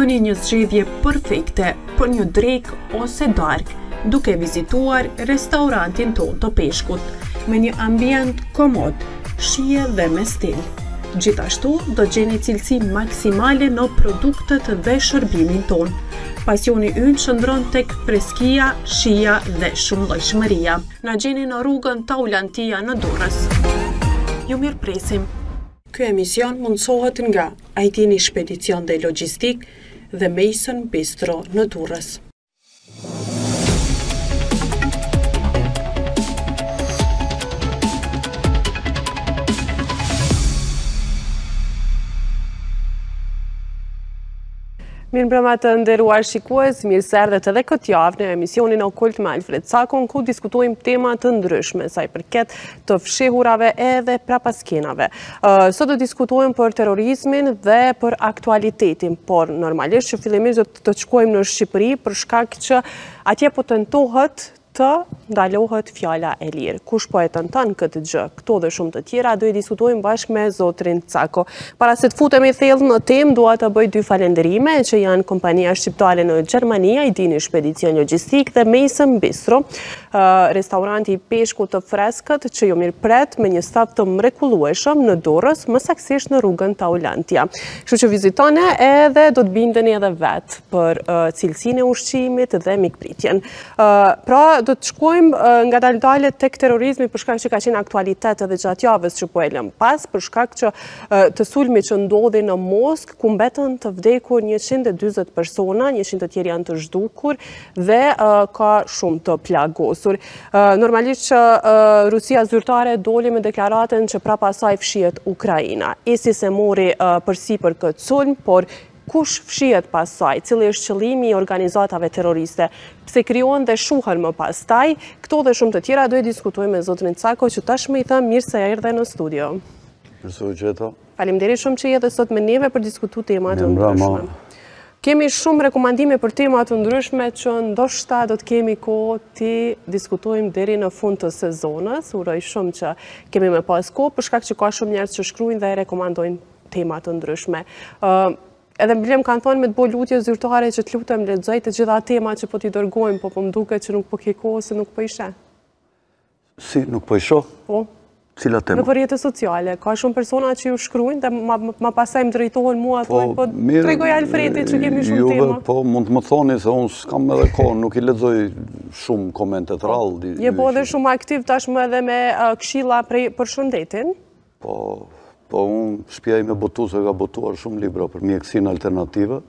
Bëni një zgjedhje perfekte për një drekë ose darkë duke vizituar restaurantin tonë të peshkut me një ambient komod, shije dhe me stil. Gjithashtu do gjeni cilësi maksimale në produktet dhe shërbimin tonë. Pasioni ynë qëndron tek freskia, shija dhe shumëllojshmëria. Na gjeni në rrugën Taulantia në Durrës. Ju mirëpresim! Ky emision mundësohet nga Ajdini Shpedicion dhe Logjistik dhe Maison Bistro në Durrës. Mirë mbrëma të nderuar shikues, mirë se erdhët edhe këtë javë në emisionin Okult me Alfred Cakon, ku diskutojmë tema të ndryshme, sa i përket të fshehurave edhe prapaskenave. Sot do diskutojmë për terorizmin dhe për aktualitetin, por normalisht që fillimisht do të shkojmë në Shqipëri, për shkak që atje po tentohet Të ndalohet fjala e lirë. Kush po e tenton këtë gjë? Këto dhe shumë të tjera do i diskutojmë bashkë me zotrin Cako. Para se të futemi thellë në temë, dua të bëj dy falënderime që janë kompania shqiptare në Gjermani, Ajdini Shpedicion Logjistik dhe Maison Bistro, restauranti i peshkut të freskët që ju mirëpret me një staf të mrekullueshëm në Durrës, më saktësisht në rrugën Taulantia. Kështu që vizitoni edhe do të bindeni edhe vet për cilësinë e ushqimit dhe mikpritjen. Pra, do të shkojmë ngadalë tek terrorizmi për shkak që ka qenë aktualitet edhe gjatë javës që po e lëmë pas, për shkak që të sulmit që ndodhi në Moskë, ku mbetën të vdekur 120 persona, 100 të tjerë janë të zhdukur dhe ka shumë të plagosur. Normalisht që Rusia zyrtare doli me deklaratën që prapa saj fshihet Ukraina. ISIS e mori përsipër për këtë sulm, por Kush fshihet pas saj, cili është qëllimi i organizatave terroriste, pse krijohen dhe shuhen më pastaj, këto dhe shumë të tjera do i diskutojmë me zotrin Cako që tashmë i them mirë se erdhe në studio. Mirë se ju gjeta. Faleminderit shumë që je edhe sot me neve për të diskutu tema të ndryshme. Kemi shumë rekomandime për tema të ndryshme që ndoshta do të kemi kohë t'i diskutojmë deri në fund të sezonës. Uroj shumë që kemi me pas kohë, për shkak që ka shumë njerëz që shkrujnë dhe rekomandojnë tema të ndryshme. Edhe mbrëmë m'kanë thonë me të bo lutje zyrtare që të lutem lexoji të gjitha tema që po t'i dërgojmë, po po m'duket që nuk po ke kohë se nuk po i sheh. Si, nuk po i shoh? Po. Cila tema? Nëpër rrjetet sociale. Ka shumë persona që ju shkrujnë dhe më pas më drejtohen mua, po, thonë, po tregoji Alfredit që kemi shumë juve, tema. Po, mund të më thoni se unë s'kam edhe kohë, nuk i lexoj shumë komentet po, rrallë. Je po edhe shumë aktiv tashmë edhe me kshila për shëndetin. Po, po unë shpia ime botuese ka botuar shumë libra për mjekësinë alternative,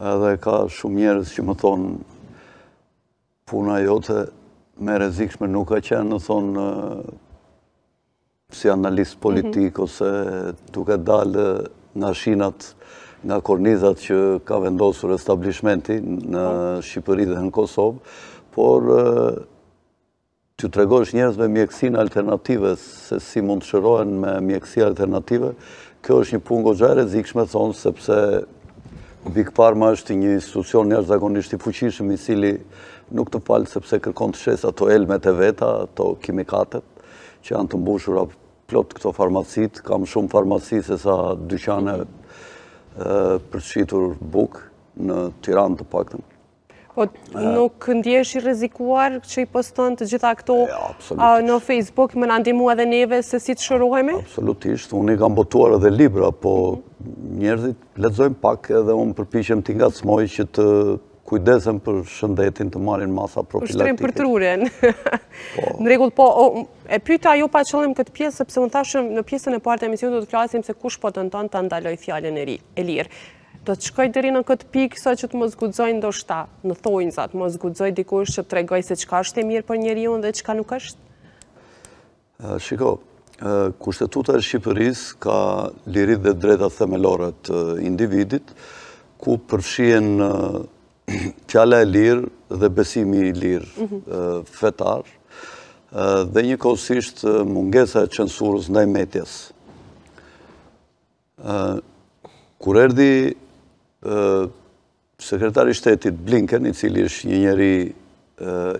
edhe ka shumë njerëz që më thonë puna jote më e rrezikshme nuk ka qenë, më thonë, si analist politik mhm. ose duke dalë nga shinat, nga kornizat që ka vendosur establishmenti në po. Shqipëri dhe në Kosovë, por T'ju tregosh njerëzve mjekësinë alternative, se si mund të shërohen me mjekësi alternative, kjo është një punë goxha e rrezikshme, thonë, sepse Big Pharma është një institucion jashtëzakonisht i fuqishëm, i cili nuk të fal, sepse kërkon të shesë ato helmet e veta, ato kimikatet, që janë të mbushura plot këto farmacitë, ka më shumë farmaci sesa dyqane për shitur bukë në Tiranë të paktën. Po nuk ndihesh i rrezikuar që i poston të gjitha këto në Facebook, me na ndihmu edhe neve se si të shërohemi? Absolutisht, unë i kam botuar edhe libra, po njerëzit lexojnë pak edhe unë përpiqem t'i ngacmoj që të kujdesen për shëndetin të marrin masa profilaktike. Ushtrim për trurin. Po. Në rregull, po, e pyta, jo pa qëllim këtë pjesë, sepse ne thamë në pjesën e parë të emisionit do të flasim se kush po tenton ta ndalojë fjalën e lirë. Do të shkojë deri në këtë pikë saqë të mos guxojë ndoshta, në thonjza, të mos guxojë dikush që të tregojë se çka është e mirë për njeriun dhe çka nuk është? Shiko, kushtetuta e Shqipërisë ka liritë dhe të drejtat themelore të individit, ku përfshihen fjala e lirë dhe besimi i lirë mhm. fetar, dhe njëkohësisht mungesa e censurës ndaj medias. Kur erdhi sekretari i shtetit Blinken, i cili është një njeri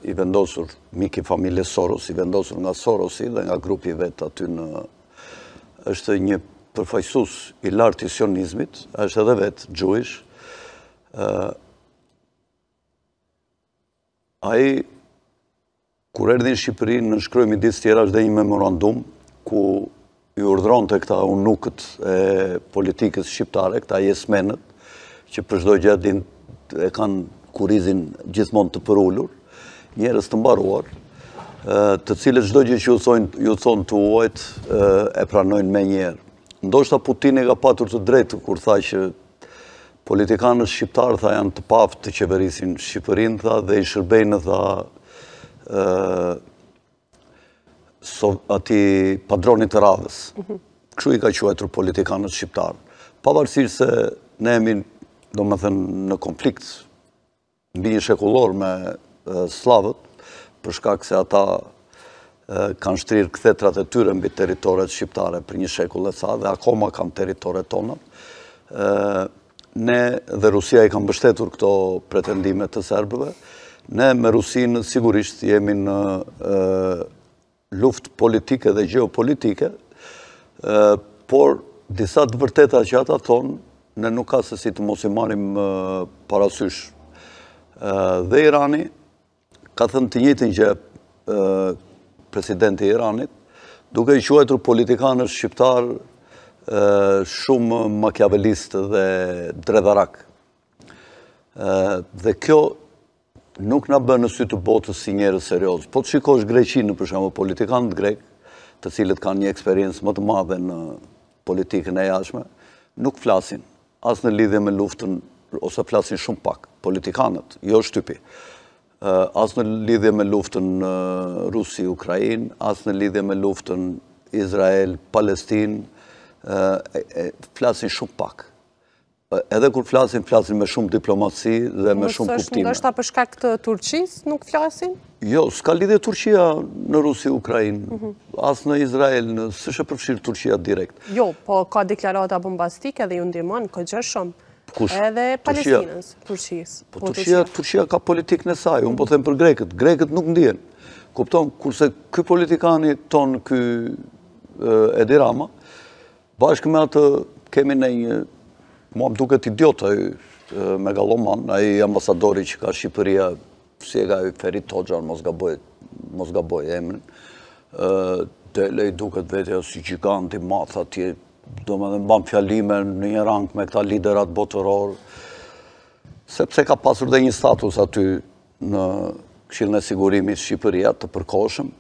i vendosur, mik i familjes Soros, i vendosur nga Sorosi dhe nga grupi i vet aty në... është një përfaqësues i lartë i sionizmit, është edhe vetë xhuish, Ai, kur erdhi në Shqipëri, nënshkroi midis të tjerash dhe një memorandum, ku i urdhronte këta eunukët e politikës shqiptare, këta jesmenët, që për çdo gjë dinë e kanë kurrizin gjithmonë të përulur, njerëz të mbaruar, të cilët çdo gjë që u thonë të huajt e pranojnë menjëherë. Ndoshta Putini ka patur të drejtë, kur tha që Politikanët shqiptarë, tha, janë të paaftë të qeverisin Shqipërin, tha, dhe i shërbejnë, tha, atij padronit të radhës. Mhm. Kështu i ka quajtur politikanët shqiptarë. Pavarësisht se ne jemi, domethënë, në konflikt Mbi njëshekullor me sllavët, për shkak se ata kanë shtrirë kthetrat e tyre mbi territoret shqiptare për një shekull e ca dhe akoma kanë territoret tona ne. Dhe Rusia i ka mbështetur këto pretendime të serbëve. Ne me Rusinë sigurisht jemi në luftë politike dhe gjeopolitike, por disa të vërteta që ata thonë, ne nuk ka se si të mos i marrim parasysh. Dhe Irani, ka thënë të njëtën gjë presidenti i Iranit, duke i quajtur politikanët shqiptarë shumë makiavelistë dhe dredharakë. Dhe kjo Nuk na bën në sy të botës si njerëz seriozë. Po të shikosh Greqinë, për shembull, politikanët grekë, të cilët kanë një eksperiencë më të madhe në politikën e jashtme, nuk flasin as në lidhje me luftën ose flasin shumë pak politikanët, jo shtypi. As në lidhje me luftën Rusi Ukrainë, as në lidhje me luftën Izrael Palestinë, flasin shumë pak. Edhe kur flasin, flasin me shumë diplomaci dhe me shumë kuptime. Nuk është ndoshta për shkak të Turqisë, nuk flasin? Jo, s'ka lidhje Turqia në Rusi, Ukrainë, mhm. as në Izrael, s'ishte përfshirë Turqia direkt. Jo, po ka deklarata bombastike dhe ju ndihmon, ka gjëra shumë. Edhe Palestinës, Turqisë. Po, po Turqia ka politikën e saj, unë po them për Grekët. Grekët nuk ndihen. Kupton, kurse ky politikani tonë, ky Edi Rama, Bashkë me atë kemi në një, mua më duket idiot ai megaloman, ai ambasadori që ka Shqipëria, si e ka ai Ferit Hoxha, mos gaboj emrin, del e i duket vetja si gjigant i madh atje, domethënë mban fjalime në një rang me këta liderat botërorë, sepse ka pasur dhe një status aty në Këshillin e Sigurimit Shqipëria të përkohshëm,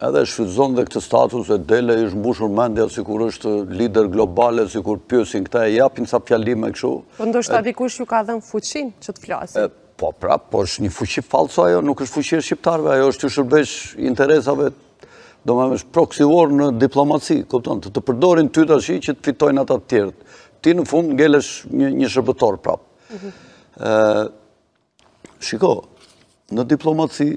Edhe e shfrytëzon dhe këtë status e del e i është mbushur mendja sikur është lider globale, sikur pyesin këta e japin sa fjalime kështu. Po ndoshta dikush ju ka dhënë fuqinë që të flasin. Po prap, po është një fuqi fallco ajo, nuk është fuqi e shqiptarëve, ajo është t'i shërbesh interesave, domethënë është proxy war në diplomaci, kupton, të të përdorin ty tash që të fitojnë ata të tjerët. Ti në fund ngelesh një një shërbëtor prap. Ëh. Shiko, në diplomaci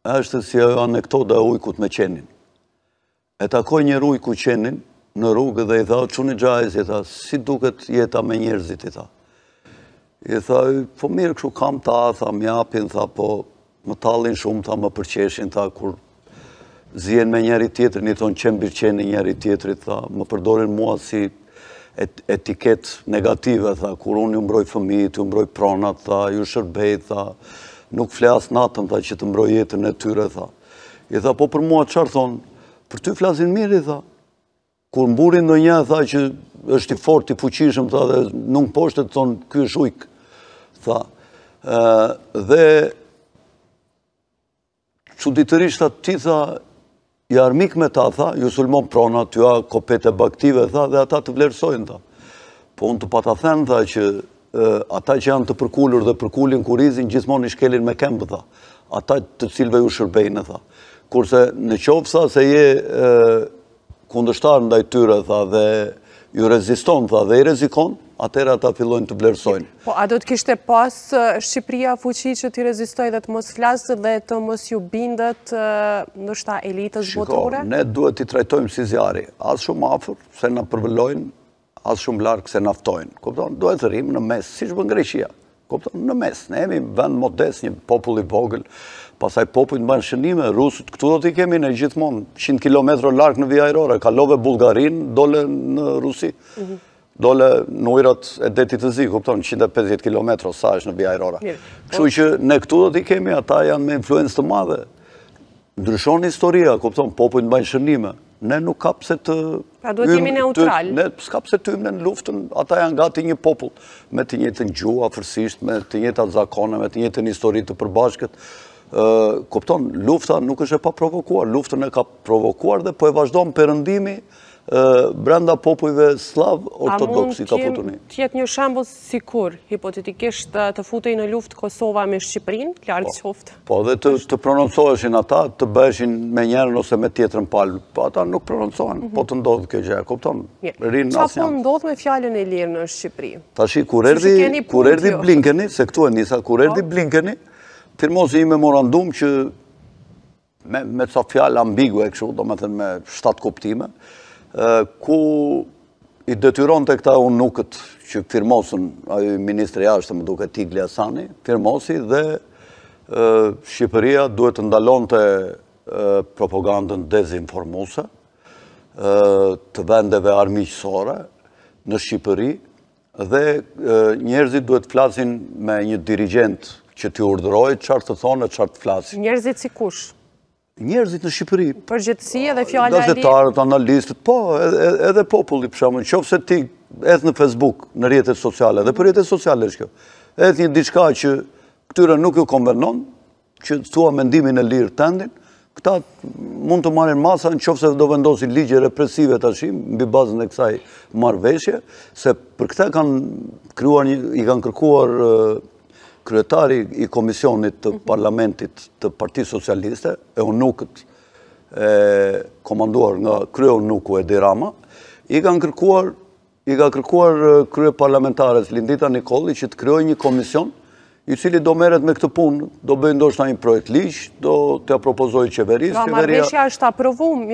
Është si ajo anektoda e ujkut me qenin. E takoi njëherë ujku qenin në rrugë dhe i tha, o çuni xhajës, i tha, si duket jeta me njerëzit, i tha. I tha, po mirë kështu kam me ta, tha, më japin, tha, po më tallin shumë, tha, më përqeshin, tha, kur zihen me njëri-tjetrin, i thonë qen bir qeni njëri-tjetrit, tha, më përdorin mua si etiketë negative, tha, kur unë ju mbroj fëmijët, ju mbroj pronat, tha, ju shërbej, tha, nuk fle as natën, tha, që të mbroj jetën e tyre, tha. I tha, po për mua çar thonë? Për ty flasin mirë, i tha. Kur mburrin ndonjë, tha, që është i fort, i fuqishëm, tha, dhe nuk mposhtet, thonë, ky është ujk, tha. Dhe Çuditërisht tha, ti tha, je armik me ta tha, ju sulmon pronat, ju ha kopetë e bagëtive tha, dhe ata të vlerësojnë tha. Po unë të pata thënë tha që ata që janë të përkulur dhe përkulin kurrizin, gjithmonë i shkelin me këmbë tha. Ata të cilëve ju shërbejnë tha. Kurse në qoftë tha se je kundërshtar ndaj tyre, tha, dhe ju reziston, tha, dhe i rrezikon, atëherë ata fillojnë të të vlerësojnë. Po, a do të kishte pas Shqipëria fuqi që t'i rezistojë dhe të mos flasë dhe të mos ju bindet ndoshta elitës botore? Shiko, ne duhet t'i trajtojmë si zjarri, as shumë afër, se na përvëlojnë as shumë larg se na ftohin. Kupton? Duhet të rrimë në mes, siç bën Greqia. Kupton? Në mes, ne jemi vend modest, një popull i vogël. Pastaj popujt mbajnë shënime, rusët këtu do t'i kemi ne gjithmonë 100 kilometra larg në vijë ajrore, kalove Bullgarinë, dole në Rusi. Mhm. Dole në ujërat e Detit të Zi, kupton, 150 km sa është në vijë ajrore. Kështu që ne këtu do t'i kemi, ata janë me influencë të madhe. Ndryshon historia, kupton, popujt mbajnë shënime. Ne nuk ka pse të... Pra duhet jemi neutral. Ne s'ka pse të hyjmë në luftën, ata janë gati një popull, me të njëjtën gjuhë, afërsisht, me të njëjtat zakone, me të njëjtën histori të përbashkët. Kupton, lufta nuk është e paprovokuar, luftën e ka provokuar dhe po e vazhdon Perëndimi, brenda popujve sllavë ortodoksë i ka futur një. Të jetë një shembull sikur, hipotetikisht, të futej në luftë Kosova me Shqipërinë, larg, po, qoftë. Po, dhe të, të prononcoheshin ata, të bëheshin me njërën ose me tjetrën palë. Po, ata nuk prononcohen, mm -hmm. po të ndodhë kjo gjë, kupton? Rrinë asnjanës. Ça po ndodh me fjalën e lirë në Shqipëri? Tashi, kur erdhi, kur erdhi Blinkeni, se këtu e nisa, kur erdhi, po, Blinkeni, firmosi një memorandum që me ca fjalë ambigue e kështu, domethënë me shtatë kuptime, ku i detyronte këta eunukët që firmosën, ai ministri i jashtëm duket Igli Hasani, firmosi dhe Shqipëria duhet të ndalonte propagandën dezinformuse të vendeve armiqësore në Shqipëri, Dhe njerëzit duhet të flasin me një dirigjent që t'i urdhërojë çfarë të thonë e çfarë të flasin. Njerëzit si kush? njerëzit në Shqipëri. Përgjithësi edhe fjala e li. Gazetarët, analistët, po, edhe populli, për shembull, në qoftë se ti edhe në Facebook, në rrjetet sociale, dhe për rrjetet sociale është kjo, edhe një diçka që këtyre nuk ju konvenon, Që të thua mendimin e lirë tëndin, këta mund të marrin masa në qoftë se do vendosin ligje represive tashi, mbi bazën e kësaj marrëveshjeje, se për këtë kanë krijuar, i kanë kërkuar kryetari i komisionit të mhm. parlamentit të Partisë Socialiste, eunukët e komanduar nga kryeeunuku Edi Rama, i kanë kërkuar I ka kërkuar kryeparlamentares Lindita Nikolla që të krijojë një komision i cili do merret me këtë punë, do bëjë ndoshta një projektligj, do t'ia propozojë qeverisë, pra, qeveria. Marrëveshja është aprovuar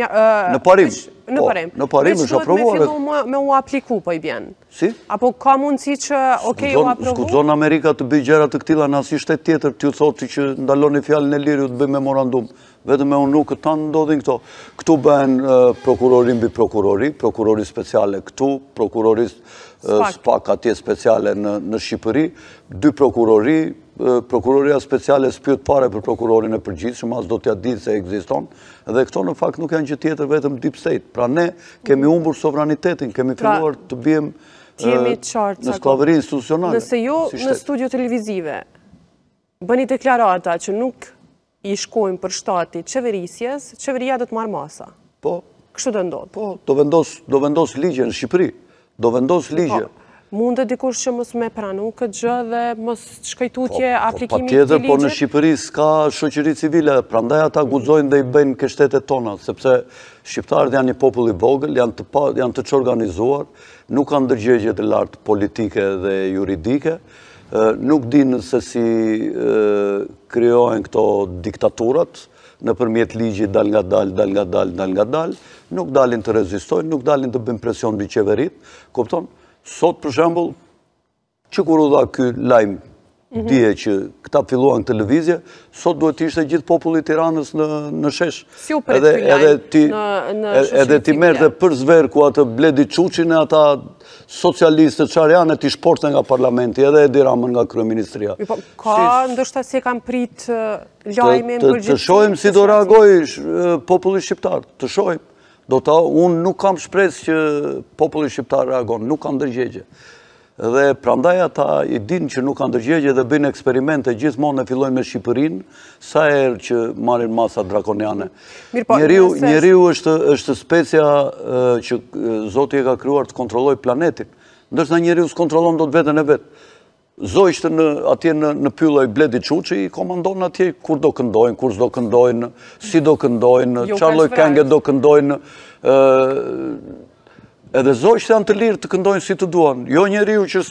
në parim. Po, në parim. Në parim është aprovuar. Veç me, me u apliku po i bien. Si? Apo ka mundësi që okay u aprovu? S'guxon Amerika të bëjë gjëra të këtilla në asnjë shtet tjetër, t'u thotë që ndaloni fjalën e lirë, të bëjë memorandum. Vetëm me eunukët tanë ndodhin këto. Këtu bëhen prokurori mbi prokurori, prokurori speciale këtu, prokurori SPAK atje speciale në Shqipëri, dy prokurori, prokuroria speciale s'pyet fare për prokurorin e përgjithshëm as do t'ia dijë se ekziston, dhe këto në fakt nuk janë gjë tjetër vetëm deep state. Pra ne kemi humbur sovranitetin, kemi pra, filluar të biem në skllavëri institucionale. Nëse jo në studio televizive, Bëni deklarata që nuk i shkojnë për shtat qeverisjes, qeveria do të marrë masa. Po. Kështu do ndodhë. Po, do vendos, do vendos ligje në Shqipëri. Do vendos po, ligje. Mund dhe dikush që mos me pranu këtë gjë dhe mos të shkojë tutje po, po, aplikimi i ligjit. Po, në Shqipëri s'ka shoqëri civile, prandaj ata guxojnë dhe i bëjnë ke shtetet tona, sepse shqiptarët janë një popull i vogël, janë të, janë të çorganizuar, nuk kanë ndërgjegje të lartë politike dhe juridike, Nuk dinë se si krijohen këto diktaturat, nëpërmjet ligjit dalëngadalë, dalëngadalë, dalëngadalë, nuk dalin të rezistojnë, nuk dalin të bëjnë presion mbi qeveritë, kupton? Sot për shembull, që kur u dha ky lajm mhm. dje që këta filluan këtë lëvizje, sot duhet të ishte gjithë populli i Tiranës në në shesh. Si u prit ky lajm në në Edhe t'i merrte për zverku atë Bledi Çuçin e ata socialistët, çfarë janë e t'i shporrte nga parlamenti, edhe Edi Ramën nga Kryeministria. Po, ka, ndështë si e kam prit lajme më përgjithë? Të shohim si do reagojë populli shqiptar, të shohim. Do ta, unë nuk kam shpresë që populli shqiptar reagon, nuk kanë ndërgjegje. Dhe prandaj ata e dinë që nuk kanë ndërgjegje dhe bëjnë eksperimente gjithmonë e fillojnë me Shqipërinë, sa herë që marrin masa drakoniane. Njeriu është specia që Zoti e ka krijuar të kontrollojë planetin. Ndërsa njeriu s'kontrollon dot veten e vet. Zogjtë atje në pyll o Bledi Çuçi i komandon atje kur do këndojnë, kur s'do këndojnë, si do këndojnë, jo, çfarë lloj kënge do këndojnë. Edhe zogjtë janë të lirë të këndojnë si të duan. Jo njeriu që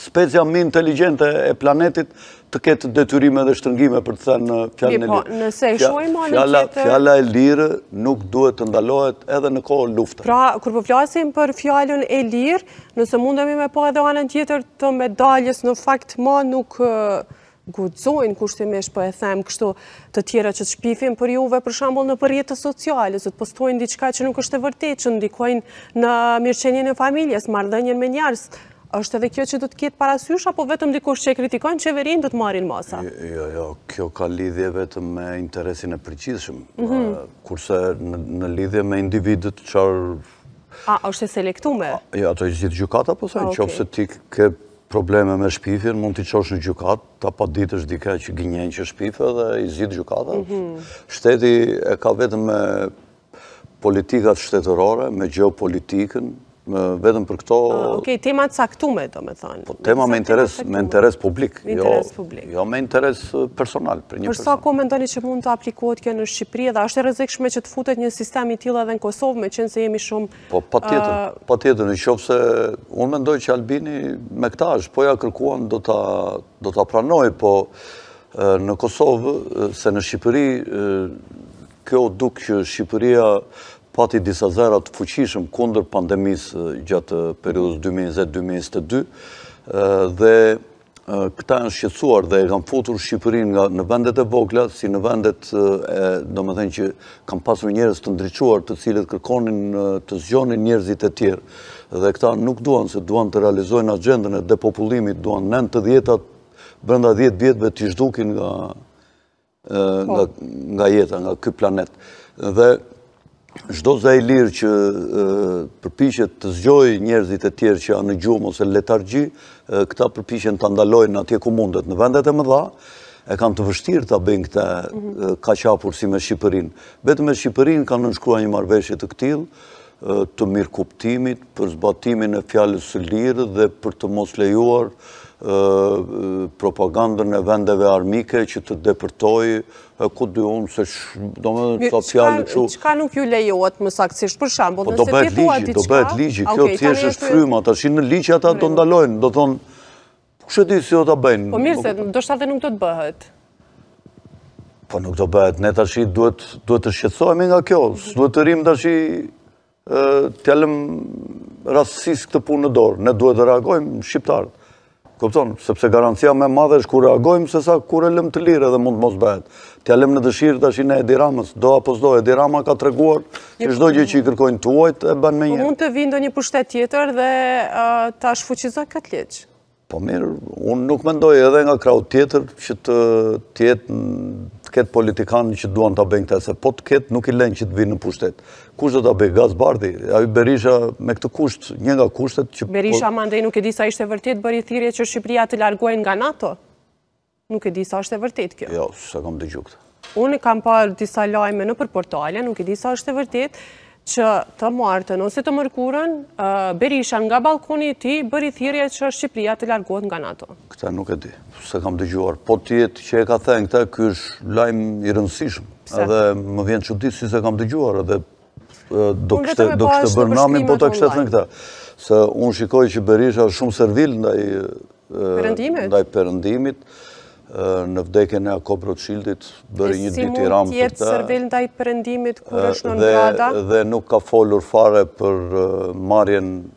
specia më inteligjente e planetit të ketë detyrime dhe shtërngime për të thënë fjalën e po, lirë. Nëse e shohim anën tjetër... Fjala e lirë nuk duhet të ndalohet edhe në kohë lufte. Pra, kur po flasim për fjalën e lirë, nëse mundemi me pa edhe anën tjetër të medaljes, në fakt ma nuk guxojnë, kushtimisht po e them kështu, të tjerët që të shpifin për juve, për shambull në rrjete sociale, që të postojnë diçka që nuk është e vërtetë, që ndikojnë në mirëqenien e familjes, marrëdhënien me njerëz, është edhe kjo që do të ketë parasysh, apo vetëm dikush që e kritikon qeverinë do të marrin masa? Jo, jo, kjo ka lidhje vetëm me interesin e përgjithshëm, mhm. kurse në lidhje me individët çfarë... A, është e selektume? Jo, ato i zgjidh gjykata, po zgjidhen, në qoftë se ti ke probleme me shpifjen, mund t'i çosh në gjykatë, ta paditësh dikë që gënjen që shpif dhe i zgjidh gjykata. Mhm. Shteti e ka vetëm me politikat shtetërore, me gjeopolitikën, vetëm për këto... Ah, ok, tema të caktume, domethënë. Po, tema me interes, me interes publik. Me jo- interes publik. Jo, me interes uh, personal, për një person. Për sa kohë mendoni që mund të aplikohet kjo në Shqipëri, dhe është e rrezikshme që të futet një sistem i tillë edhe në Kosovë, meqenëse jemi shumë Po, patjetër, patjetër, në qoftë se unë mendoj që Albini me këta është, po ia kërkuan do ta pranojë, po në Kosovë, se në Shqipëri, kjo duket që Shqipëria pati disa zëra të fuqishëm kundër pandemisë gjatë periudhës 2020-2022, dhe këta janë shqetësuar dhe e kanë futur Shqipërinë nga në vendet e vogla, si në vendet, domethënë që kanë pasur njerëz të ndriçuar të cilët kërkonin të zgjonin njerëzit e tjerë. Dhe këta nuk duan, se duan të realizojnë agjendën e depopullimit, duan nëntë të dhjetat, brenda dhjetë vjetëve t'i zhdukin nga nga jeta, nga ky planet. Dhe çdo zë i lirë që përpiqet të zgjojë njerëzit e tjerë që janë në gjumë ose letargji, këta përpiqen ta ndalojnë atje ku mundet në vendet e mëdha, e kanë të vështirë ta bëjnë këtë kaq hapur si me Shqipërinë. Vetëm me Shqipërinë kanë nënshkruar një marrëveshje të këtillë, të mirëkuptimit, për zbatimin e fjalës së lirë dhe për të mos lejuar propagandën e vendeve armike që të depërtojë e ku dy unë se do me dhe të fjallë që... Çka nuk ju lejohet më saksisht, për shembull, po nëse ti thua diçka... Do bëhet ligji, kjo thjesht është fryma, tashi në ligji ata do ndalojnë, do thonë, Po kush e di si do ta bëjnë? Po mirë se, ndoshta dhe nuk do të bëhet. Po nuk do bëhet, ne tashi duhet të shqetësohemi nga kjo, s'duhet të rrimë tashi t'ia lëmë rastësisë këtë punë në dorë, ne duhet të reagojmë shqiptarët. Kupton, sepse garancia më e madhe është kur reagojmë, se sa kur e lëmë të lirë edhe mund të mos bëhet. T'ia lëmë në dëshirë tashi ne Edi Ramës, do apo s'do, Edi Rama ka treguar që çdo gjë që i kërkojnë të huajt e bën me një. Po mund të vijë një pushtet tjetër dhe ta shfuqizojë këtë ligj. Po mirë, unë nuk mendoj edhe nga krahu tjetër që të jetë të ketë politikanë që duan ta bëjnë këtë, se po të ketë nuk i lënë që të vijnë në pushtet. Kush do ta bëjë? Gaz Bardhi, a Berisha me këtë kusht, një nga kushtet që... Berisha, po- mandej, nuk e di sa është e vërtetë bëri thirrje që Shqipëria të largohet nga NATO? Nuk e di sa është e vërtetë kjo. Jo, s'e kam dëgju këtë. Unë kam parë disa lajme nëpër portale, nuk e di sa është e vërtetë, që të martën ose të mërkurën, Berisha nga ballkoni i tij bëri thirrje që Shqipria të largohet nga NATO. Këtë nuk e di, s'e kam dëgjuar. Po të jetë që e ka thënë këtë, ky është lajm i rëndësishëm. Edhe më vjen çudi si s'e kam dëgjuar, edhe Do kishte bërë namin, po ta kishte thënë këtë. Se unë shikoj që Berisha është shumë servil ndaj perëndimit, në vdekjen e Jakob Rotshildit, bëri një ditiramb për të. Dhe nuk ka folur fare për marrjen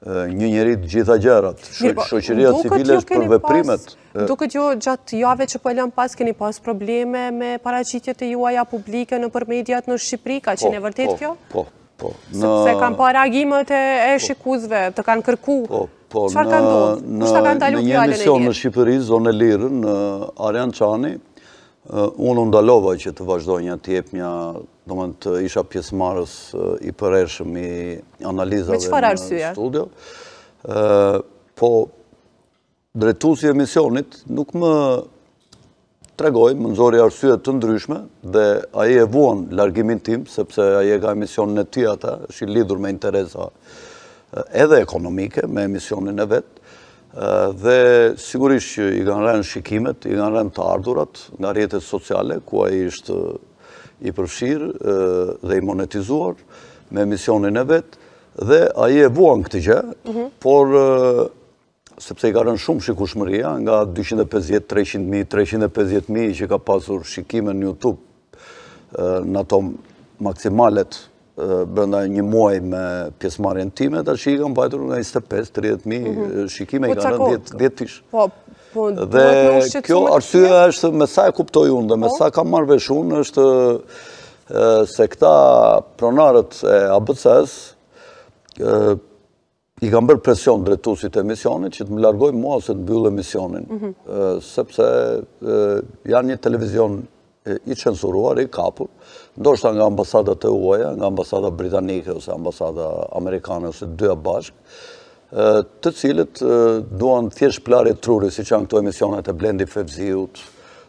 Një njeri të gjitha gjërat, po, shoqëria civile është për veprimet. Duket ju gjatë javës që po e lamë pas, keni pas probleme me paraqitjet e juaja publike nëpër mediat në Shqipëri, ka qenë e po, vërtetë po, kjo? Po, po. Sepse kam pa reagimet e shikuesve, të kanë kërku. Po, po. Çfarë kanë do? Në një emision në Shqipëri, Zonë e Lirë, në Arian Çani, Unë u ndalova që të vazhdonja të jepnja, domethënë të isha pjesëmarrës i përhershëm i analizave në studio. Po drejtuesi i emisionit nuk më tregoi, më nxori arsye të ndryshme dhe ai e vuan largimin tim, sepse ai e ka emisionin e tij atë, është i lidhur me interesa edhe ekonomike me emisionin e vet. Dhe sigurisht që i kanë rënë shikimet, i kanë rënë të ardhurat nga rrjetet sociale, ku ai është i përfshirë dhe i monetizuar me emisionin e vet, dhe ai e vuan këtë gjë, mhm. por sepse i ka rënë shumë shikueshmëria, nga 250, 300.000, 350.000 që ka pasur shikime në Youtube në ato maksimalet brenda një muaj me pjesëmarrjen time, tashi ka mbajtur nga 25, 30 mijë mhm. shikime, po kanë rënë 10 fish. Po, po, dhe kjo arsye është me sa e kuptoj unë dhe me po. sa kam marrë vesh unë është se këta pronarët e ABC-së I kanë bërë presion drejtuesit të emisionit që të më largojë mua ose të mbyllë emisionin, mhm. sepse janë një televizion i censuruar, i kapur, ndoshta nga ambasada të huaja, nga ambasada britanike ose ambasada amerikane ose të dyja bashkë, të cilët duan thjesht shpëlarje truri, siç janë këto emisionet e Blendi Fevziut,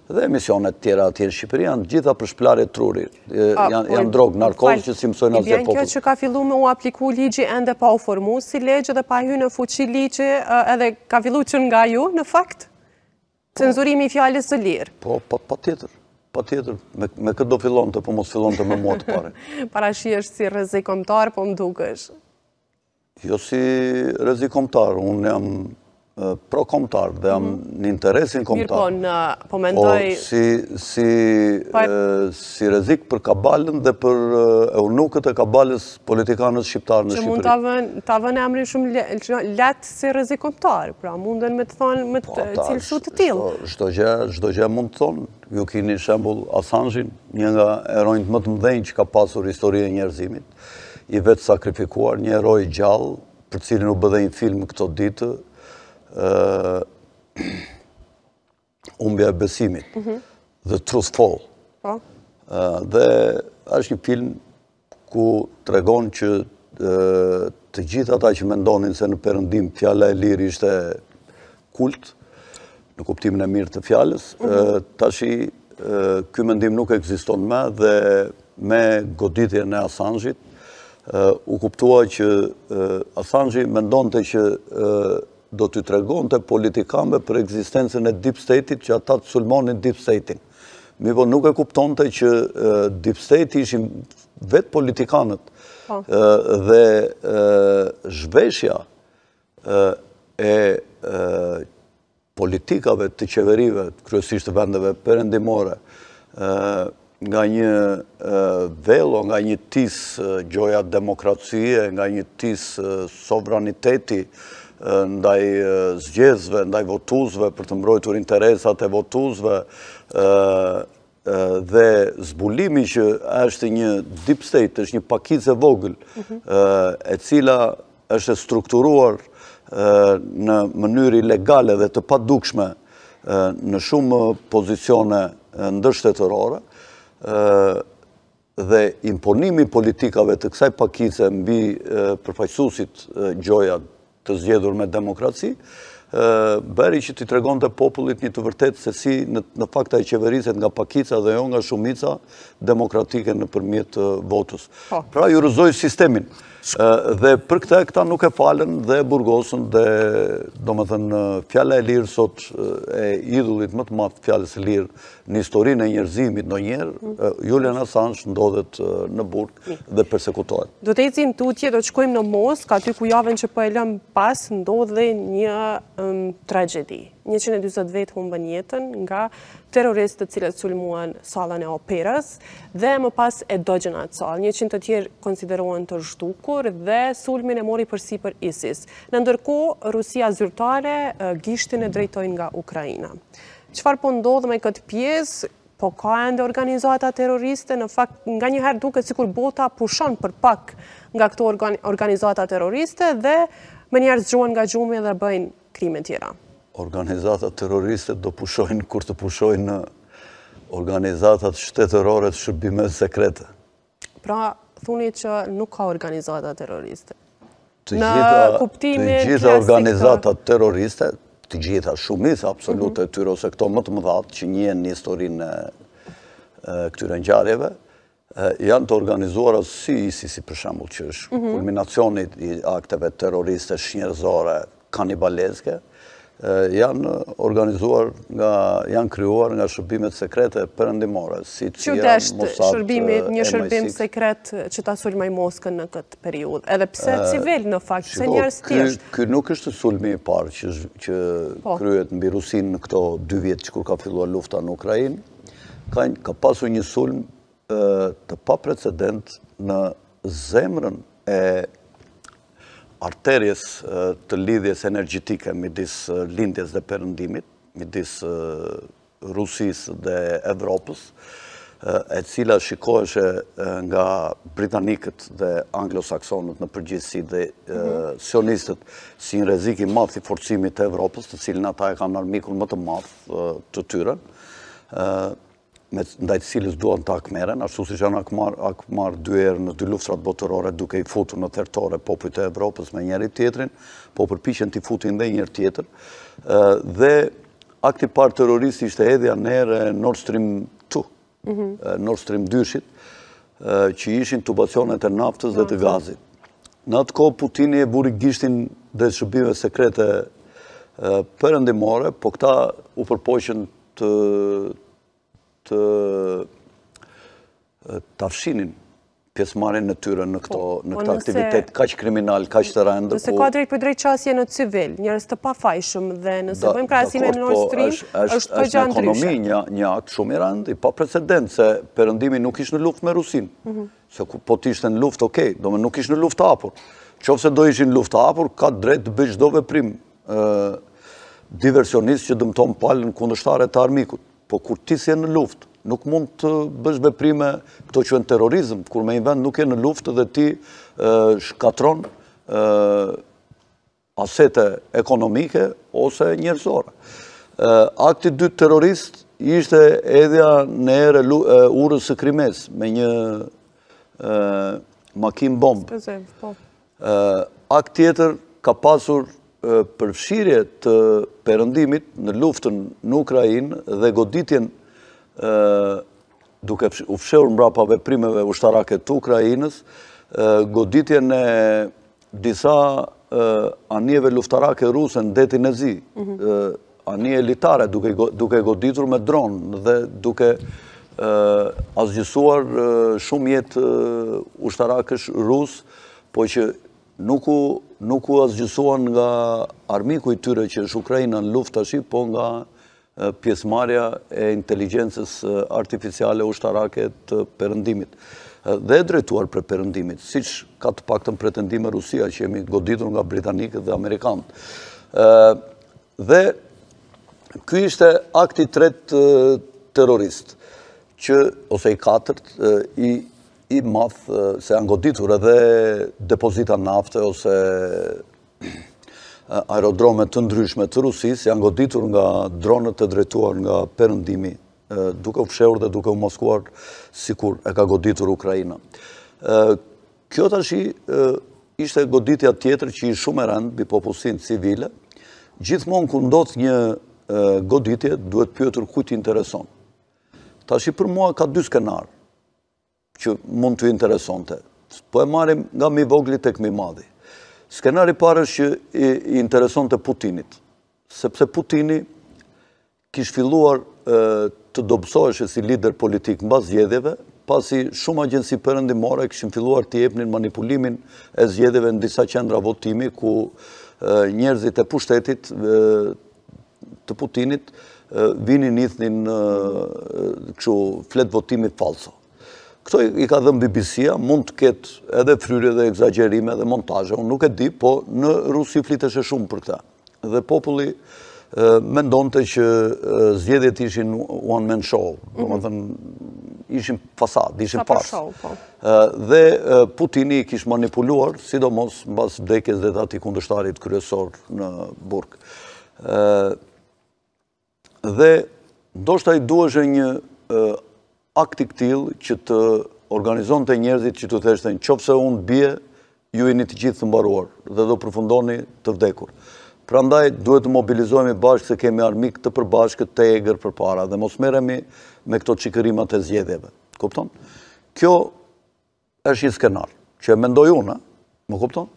Dhe emisionet e tjera atje në Shqipëri janë të gjitha për shpëlarje truri. Janë drogë, narkozë që s'i mësojnë asgjë popullit. Kjo që ka fillu me u apliku ligji ende pa u formu si ligj dhe pa hy në fuqi ligji edhe ka fillu që nga ju në fakt po. cenzurimi i fjalës së lirë. Po, po, patjetër. Patjetër, me kë do fillonte, po mos fillonte me mua të parin. Parashihesh si rrezik kombëtar, po më dukesh. Jo si rrezik kombëtar, unë jam pro kombëtar dhe jam mhm. në interesin kombëtar. Mirëpo, po mendoj... Si rrezik për kabalën dhe për eunukët e kabalës politikanët shqiptarë në Shqipëri. Që mund ta vënë emrin shumë lehtë si rrezik kombëtar, pra mundën me të thonë me të po, cilësu të tillë. Çdo gjë mund të thonë, ju kini shembull Assange-in, një nga heronjtë më të mëdhenj që ka pasur historia e njerëzimit. është i vetësakrifikuar, një hero i gjallë, për të cilin u bë dhe një film këto ditë, humbja e besimit, mhm. The Trust Fall. Po. Dhe është një film ku tregon që të gjithë ata që mendonin se në perëndim fjala e lirë ishte kult, në kuptimin e mirë të fjalës, tashi ky mendim nuk ekziston më dhe me goditjen e Assange-it u kuptua që Assange mendonte që do t'u tregonte politikanëve për ekzistencën e Deep State-it që ata të sulmonin Deep State-in. Mirëpo nuk e kuptonte që Deep State-i ishin vetë politikanët po. dhe zhveshja e politikave të qeverive, kryesisht të vendeve perëndimore, nga një vello, nga një tis gjoja demokracie, nga një tis sovraniteti ndaj zgjedhësve, ndaj votuesve, për të mbrojtur interesat e votuesve, dhe zbulimi që është një deep state, është një pakicë e vogël, mhm. e cila është e strukturuar në mënyrë ilegale dhe të padukshme në shumë pozicione ndërshtetërore, dhe imponimi i politikave të kësaj pakice mbi përfaqësuesit gjoja të zgjedhur me demokraci, bëri që t'i tregonte popullit një të vërtetë se si në fakt ai qeveriset nga pakica dhe jo nga shumica demokratike nëpërmjet votës. Po. Pra u rrëzoi sistemin. Dhe për këtë, këta nuk e falën dhe e burgosën dhe domethënë fjala e lirë sot e idhullit më të madh fjalës së lirë Në historinë e njerëzimit ndonjëherë, Julian Assange ndodhet në burg dhe persekutohet. Do të ecim tutje, do të shkojmë në Moskë, aty ku javën që po e lëmë pas ndodhi një tragjedi. 140 vetë humbën jetën nga terroristë të cilët sulmuan sallën e operës dhe më pas e dogjën atë sallë. 100 të tjerë konsiderohen të zhdukur dhe sulmin e mori përsipër ISIS. Në ndërkohë, Rusia zyrtare gishtin e drejtoi nga Ukraina. Çfarë po ndodh me këtë pjesë? Po ka ende organizata terroriste, në fakt nganjëherë duket sikur bota pushon për pak nga këto organizata terroriste dhe menjëherë zgjohen nga gjumi dhe bëjnë krime tjera. Organizatat terroriste do pushojnë kur të pushojnë organizatat shtetërore të shërbimeve sekrete. Pra, thuni që nuk ka organizata terroriste. Në kuptimi... Të gjitha organizatat terroriste, të gjitha, shumica absolute e tyre, ose këto më të mëdhatë, që njihen në historinë e këtyre ngjarjeve, janë të organizuara si ISIS-i për shembull, që është mhm. kulminacioni i akteve terroriste, çnjerëzore, kanibaleske, janë organizuar nga, janë krijuar nga shërbimet sekrete perëndimore, siç janë Mosad, Që është shërbimit një shërbim sekret që ta sulmojë Moskën në këtë periudhë, edhe pse civilë në fakt, pse njerëz të thjeshtë. Ky nuk është sulmi i parë që po. kryhet mbi Rusinë në këto dy vjet që kur ka filluar lufta në Ukrainë, ka pasur një sulm të paprecedent në zemrën e arteries së lidhjes energjetike midis Lindjes dhe Perëndimit, midis Rusisë dhe Evropës, e cila shikoheshe nga britanikët dhe anglosaksonët në përgjithësi dhe mhm. sionistët si një rrezik i madh i forcimit të Evropës, të cilin ata e kanë armikun më të madh të tyren. ndaj të cilës duan të hakmerren, ashtu siç janë hakmarrë dy herë në dy luftërat botërore, duke i futur në thertore popujt e Evropës me njëri-tjetrin, po përpiqen t'i futin dhe një herë tjetër. Dhe akti i parë terrorist ishte hedhja në erë e Nord Stream 2, mhm. Nord Stream 2-shit që ishin tubacionet e naftës dhe të gazit. Në atë kohë Putini e vuri gishtin dhe shërbimeve sekrete perëndimore, po këta u përpoqën të të ta fshihnin pjesëmarrjen e tyre në këto po, në po këtë aktivitet kaq kriminal, kaq të rëndë. Nëse po- ka drejtpërdrejt qasje në civilë, njerëz të pafajshëm dhe nëse bëjmë krahasim me Nord Stream, është për gjanë ndryshe. Është në ekonomi një akt shumë i rëndë, i paprecedent se perëndimi nuk ishte në luftë me Rusinë. Mhm. Se po të ishte në luftë, okej, domethënë nuk ishte në luftë hapur. Qoftë se do ishin në luftë hapur, ka drejtë të bëjë çdo veprim diversionist që dëmton palën kundërshtare të armikut. Po kur ti s'je në luftë, nuk mund të bësh veprime këto quhen terrorizëm, kur me një vend nuk je në luftë dhe ti shkatërron asete ekonomike ose njerëzore. Akti i dytë terrorist ishte hedhja në erë e urës së Krimesë me një makinë bombë. Po. Akt tjetër ka pasur përfshirje të Perëndimit në luftën në Ukrainë dhe goditjen duke u fshehur mbrapa veprimeve ushtarake të Ukrainës, goditjen e disa anijeve luftarake ruse në Detin e Zi. Anije elitare, duke goditur me dron dhe duke asgjësuar shumë jetë ushtarakësh rusë, po që nuk u asgjësuan nga armiku i tyre që është Ukraina në luftë tashi, po nga pjesëmarrja e inteligjencës artificiale ushtarake të perëndimit. Dhe e drejtuar prej perëndimit, siç ka të paktën pretendime Rusia që jemi goditur nga Britanikët dhe Amerikanët. Dhe ky ishte akti i tretë terrorist që ose i katërt i i madh se janë goditur edhe depozita nafte ose aerodrome të ndryshme të Rusisë janë goditur nga dronët të drejtuar nga perëndimi duke u fshehur dhe duke u maskuar sikur e ka goditur Ukraina. Kjo tashi ishte goditja tjetër që ish shumë e rëndë mbi popullsinë civile. Gjithmonë kur ndodh një goditje, duhet pyetur kujt i intereson. Tashi për mua ka dy skenarë që mund t'i interesonte. Po e marrim nga më i vogli tek më i madhi. Skenari i parë është që i interesonte Putinit. Sepse Putini Kish filluar të dobësoheshe si lider politik mbas zgjedhjeve, pasi shumë agjenci perëndimore kishin filluar të jepnin manipulimin e zgjedhjeve në disa qendra votimi, ku njerëzit e pushtetit të Putinit vinin hidhnin kështu fletë votimi falso. Këto i ka dhënë BBC-a, mund të ketë edhe fryrje dhe ekzagjerime dhe montazhe, unë nuk e di, po në Rusi fliteshe shumë për këtë. dhe populli mendonte që zgjedhjet ishin one man show, domethënë ishin fasadë, ishin farsë. Po. Dhe Putini i kish manipuluar, sidomos mbas vdekjes të atij kundërshtarit kryesor në burg. Dhe ndoshta i duheshe një akt i këtillë që të organizonte njerëzit që t'u theshte në qoftë se unë bie, ju jeni të gjithë të mbaruar dhe do përfundoni të vdekur. Prandaj, duhet të mobilizohemi bashkë se kemi armik të përbashkët të egër përpara dhe mos merremi me këto çikërrimat e zgjedhjeve. Kupton? Kjo Është një skenar, që e mendoj unë, më kupton?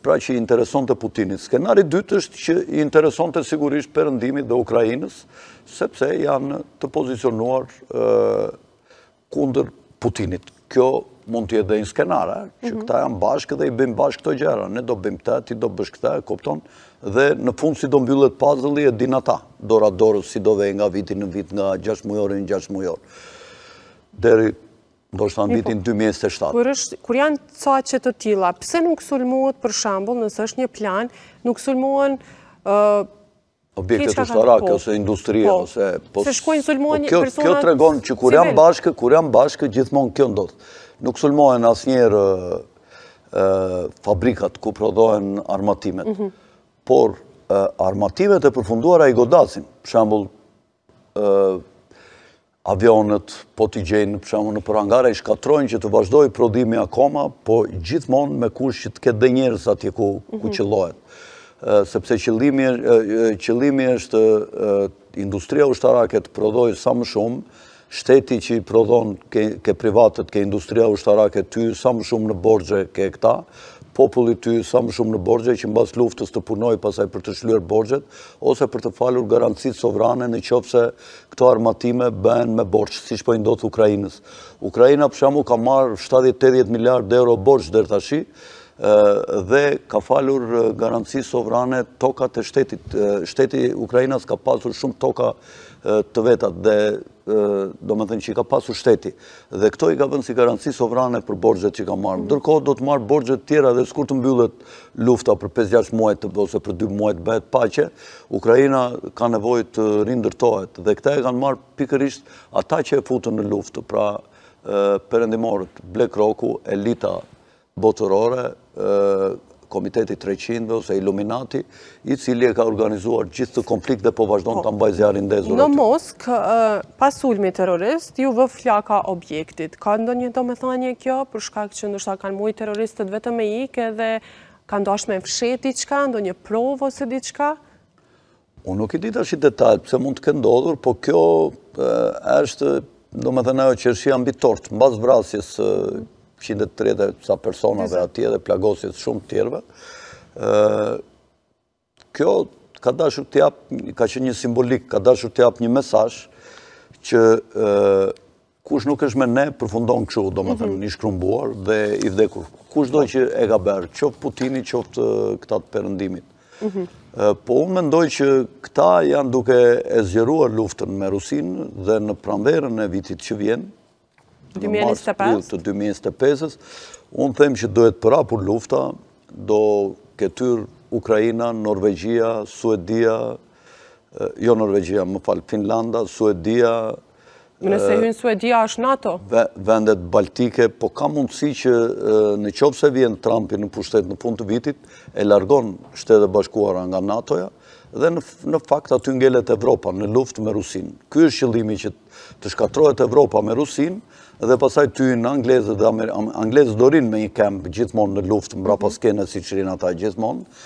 Pra që i interesonte Putinit. Skenari i dytë është që i interesonte sigurisht perëndimit dhe Ukrainës, sepse janë të pozicionuar kundër Putinit. Kjo mund të jetë dhe një skenar, që mhm. këta janë bashkë dhe i bëjmë bashkë këto gjëra. Ne do bëjmë këtë, ti do bësh këtë, e kupton? Dhe në fund si do mbyllet pazëlli e dinë ata, dora dorës si do vejë nga viti në vit, nga 6 mujore në 6 mujore. Deri Ndoshta në vitin 2007. Kur janë caqe të tilla, pse nuk sulmohet për shembull, nëse është një plan, nuk sulmohen... Objektet ushtarake, po. ose industria, po. ose... Po, Se shkojnë sulmohen personat... Kjo tregon që kur janë bashkë, kur janë bashkë, gjithmonë kjo ndodh. Nuk sulmohen asnjëherë fabrikat ku prodhohen armatimet. Mhm. Por, armatimet e përfunduara i godasin. Për shembull, Avionët po t'i gjejnë për shembull nëpër hangare, i shkatërrojnë që të vazhdojë prodhimi akoma, po gjithmonë me kusht që të ketë dhe njerëz atje ku qëllohet. Sepse qëllimi është industria ushtarake të prodhojë sa më shumë, shteti që i prodhon te privatët, te industria ushtarake të hyjë sa më shumë në borxhe te këta, populli të hyjë sa më shumë në borxhe që mbas luftës të punojë pastaj për të shlyer borxhet ose për të falur garancitë sovrane në qoftë se Këto armatime bëhen me borxh, siç po i ndodh Ukrainës. Ukraina, për shembull, ka marrë 70-80 miliardë euro borxh deri tashi dhe ka falur garanci sovrane tokat e shtetit. Shteti ukrainas ka pasur shumë toka të vetat dhe domethënë që i ka pasur shteti. Dhe këto i ka vënë si garanci sovrane për borxhet që ka marrë. Ndërkohë do të marrë borxhe të tjera dhe kur të mbyllet lufta për pesë gjashtë muaj ose për dy muaj të bëhet paqe, Ukraina ka nevojë të rindërtohet dhe këta e kanë marrë pikërisht ata që e futën në luftë, pra perëndimorët, Black Rocku, elita botërore, Komiteti 300 ose Illuminati, i cili e ka organizuar gjithë këtë konflikt dhe po vazhdon ta mbajë zjarrin ndezur. Në Moskë, pas sulmit terrorist, iu vu flaka objektit. Ka ndonjë domethënie kjo, për shkak që ndërsa kanë mujë terroristët vetëm me ikë edhe kanë dashtë me fshehë diçka, ndonjë provë ose diçka? Unë nuk i di tashi detajet pse mund të ketë ndodhur, po kjo është, domethënë ajo qershia mbi tortë, mbas vrasjes 130 e sa personave atje dhe plagosjes së shumë të tjerëve. Kjo ka dashur të japë, ka qenë simbolikë, ka dashur të japë një mesazh që kush nuk është me ne, përfundon kështu, domethënë, mhm. i shkrumbuar dhe i vdekur. Kushdo që e ka bërë, qoftë Putini, qoftë këta të perëndimit. Mhm. Po unë mendoj që këta janë duke e zgjeruar luftën me Rusinë dhe në pranverën e vitit që vjen, Në mars, prill të 2025-ës, unë them që do jetë përhapur lufta, do ketë hyrë Ukraina, Norvegjia, Suedia, jo Norvegjia, më fal, Finlanda, Suedia... Më nëse hyn Suedia është NATO? Vendet Baltike, po ka mundësi që në qoftë se vjen Trumpi në pushtet në fund të vitit, e largon Shtetet e Bashkuara nga NATO-ja, dhe në fakt aty ngelet Evropa në luftë me Rusinë. Ky është qëllimi që të Të shkatërrohet Evropa me Rusinë dhe pastaj të hyjnë anglezët dhe amerikanët. Anglezët do rrinë me një këmbë gjithmonë në luftë mbrapa skene siç rrinë ata gjithmonë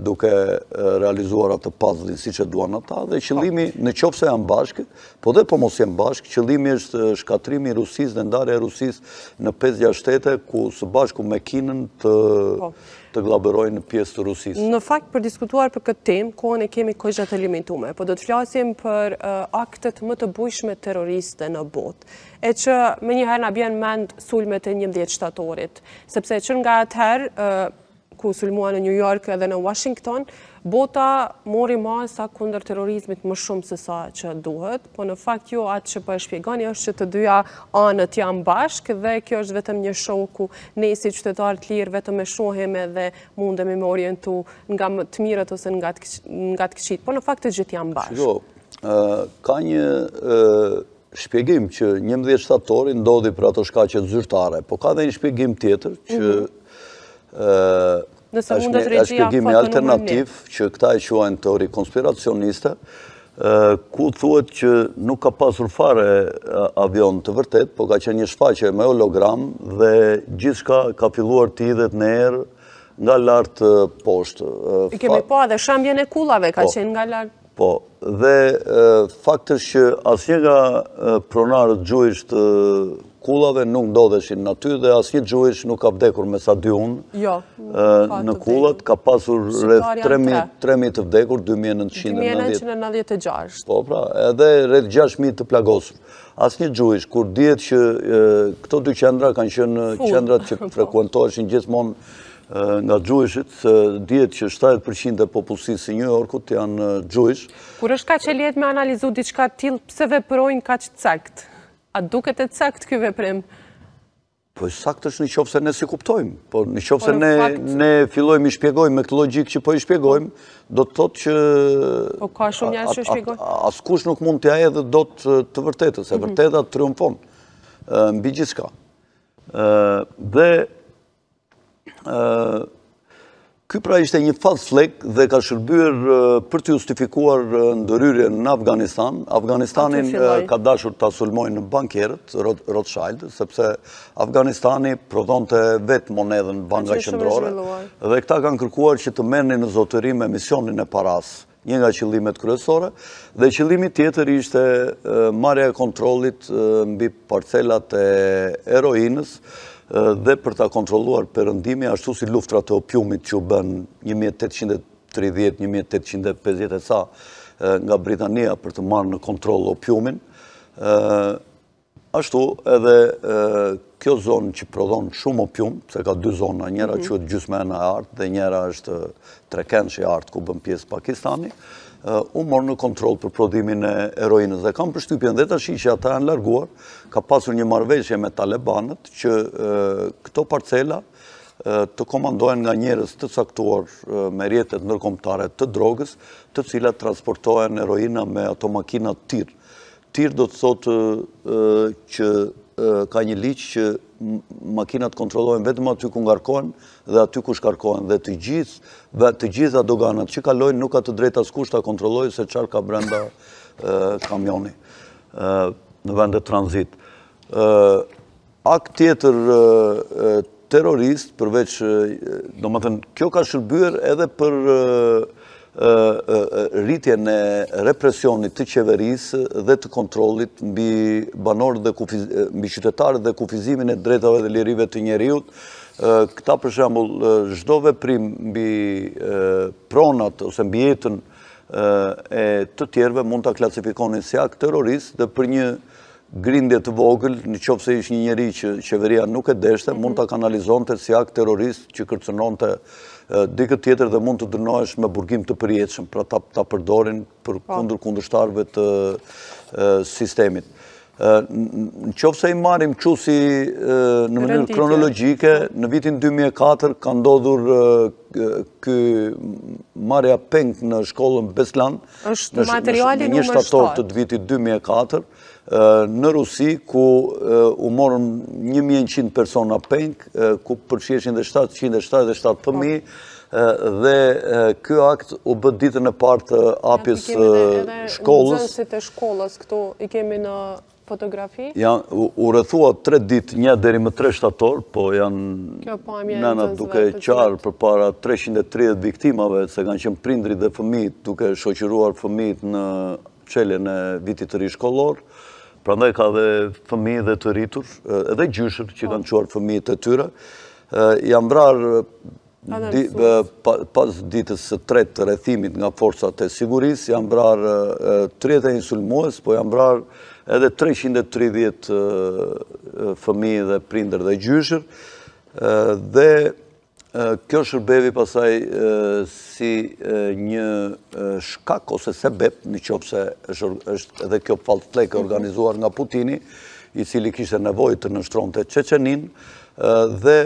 duke realizuar atë pazlin siç e duan ata dhe qëllimi në qoftë se janë bashkë, po dhe po mos janë bashkë, qëllimi është shkatërrimi i Rusisë dhe ndarja e Rusisë në 5-6 shtete ku së bashku me Kinën të... Po. të gllabërojnë pjesë të Rusisë. Në fakt, për diskutuar për këtë temë, kohën e kemi goxha të limitume, po do të flasim për aktet më të bujshme terroriste në botë, e që menjëherë na bien në mend sulmet e njëmbëdhjetë shtatorit, sepse që nga atëherë, ku sulmua në New York edhe në Washington, Bota mori masa kundër terrorizmit më shumë sesa që duhet, po në fakt ju atë që po e shpjegoni është që të dyja anët janë bashkë dhe kjo është vetëm një show ku ne si qytetarë të lirë vetëm e shohim edhe mundemi me u orientu nga të mirët ose nga të këqit, po në fakt të gjithë janë bashkë. Shiko, ka një shpjegim që 11 shtatori ndodhi për ato shkaqet zyrtare, po ka dhe një shpjegim tjetër që Nëse mundet regjia, foto numër një. Është një shpjegim alternativ, që këta e quajnë teori konspiracioniste, ku thuhet që nuk ka pasur fare avion të vërtetë, po ka qenë një shfaqje me hologram dhe gjithçka ka filluar të hidhet në erë nga lart poshtë. Kemi pa edhe shembjen e kullave, ka po. qenë nga lart. Po, dhe fakti është që asnjë nga pronarët xhuish të kullave nuk ndodheshin aty dhe asnjë xhuish nuk ka vdekur me sa di unë. Jo, në kullat ka pasur rreth 3000 të vdekur, 2996. 2996. Po, pra, edhe rreth 6000 të plagosur. Asnjë xhuish kur dihet që këto dy qendra kanë qenë qendrat që frekuentoheshin gjithmonë Nga xhuishit, dihet që shtatë për qind e popullsisë së Nju Jorkut janë xhuish. Kur është kaq e lehtë me analizu diçka të tillë, pse veprojnë kaq cekët? A duket i cekët ky veprim? Po cekët është në qofë se ne s'i kuptojmë, po në qofë se po, ne fillojmë i shpjegojmë me këtë logikë që po i shpjegojmë, do të thotë që... Po ka shumë njerëz që i shpjegojmë? Askush nuk mund t'ia hedhë dot të vërtetës, e mhm. vërteta triumfon, mbi gjithçka. Dhe Ky pra ishte një false flag dhe ka shërbyer për të justifikuar ndërhyrjen në Afganistan. Afganistanin kanë dashur ta sulmojnë bankierët, Rothschild, sepse Afganistani prodhonte vetë monedhën banka qendrore. Dhe këta kanë kërkuar që të merrnin në zotërim emisionin e parasë, një nga qëllimet kryesore, dhe qëllimi tjetër ishte marrja e kontrollit mbi parcelat e heroinës dhe për ta kontrolluar perëndimi, ashtu si luftrat e opiumit që u bënë 1830-1850 e sa nga Britania për të marrë në kontroll opiumin, Ashtu edhe kjo zonë që prodhon shumë opium, se ka dy zona, njëra mhm. quhet gjysmëhëna e artë dhe njëra është trekëndëshi i artë ku bën pjesë Pakistani, u mor në kontroll për prodhimin e heroinës. Dhe kam përshtypjen dhe tashi që ata janë larguar, ka pasur një marrëveshje me talebanët që këto parcela të komandohen nga njerëz të caktuar me rrjetet ndërkombëtare të drogës, të cilat transportohen heroina me ato makinat tir Tir do të thotë që ka një ligj që makinat kontrollohen vetëm aty ku ngarkohen dhe aty ku shkarkohen dhe të gjithë të gjitha doganat që kalojnë nuk ka të drejtë askush ta kontrollojë se çfarë ka brenda kamioni në vendet tranzit. Akt tjetër terrorist përveç, domethënë kjo ka shërbyer edhe për rritjen e represionit të qeverisë dhe të kontrollit mbi banorët dhe mbi qytetarët dhe kufizimin e të drejtave dhe lirive të njeriut. Këta për shembull çdo veprim mbi pronat ose mbi jetën e të tjerëve mund ta klasifikonin si akt terrorist dhe për një Grindje të vogël, në qoftë se ishte një njeri që qeveria nuk e deshte, mund ta kanalizonte si akt terrorist që kërcënonte dikë tjetër dhe mund të dënohesh me burgim të përjetshëm, pra ta përdorin për kundër kundërshtarëve të sistemit. Në qoftë se i marrim kështu si në mënyrë kronologjike, në vitin 2004 ka ndodhur ky marrja peng në shkollën Beslan, Në një shtator të vitit 2004, në Rusi, ku u morën 1.100 persona peng, ku përfshiheshin dhe 777 fëmijë, dhe ky akt u bë ditën e parë të hapjes së shkollës. Nxënësit e shkollës këtu, i kemi në... fotografi? U rrethua tre ditë, një deri më tre shtator, po janë nënat duke qarë përpara 330 viktimave, se kanë qenë prindërit dhe fëmijët, duke shoqëruar fëmijët në çeljen e vitit të ri shkollor, prandaj ka dhe fëmijë dhe të rritur, edhe gjyshër që kanë çuar fëmijët e tyre, janë vrarë Pas ditës së tretë të rrethimit nga forcat e sigurisë, janë vrarë tridhjetë e një sulmues, po janë vrarë edhe treqind e tridhjetë fëmijë dhe prindër dhe gjyshër, dhe kjo shërbevi pastaj si një shkak ose sebep, në qoftë se është edhe kjo false flag e organizuar nga Putini, i cili kishte nevojë të nënshtronte Çeçeninë, dhe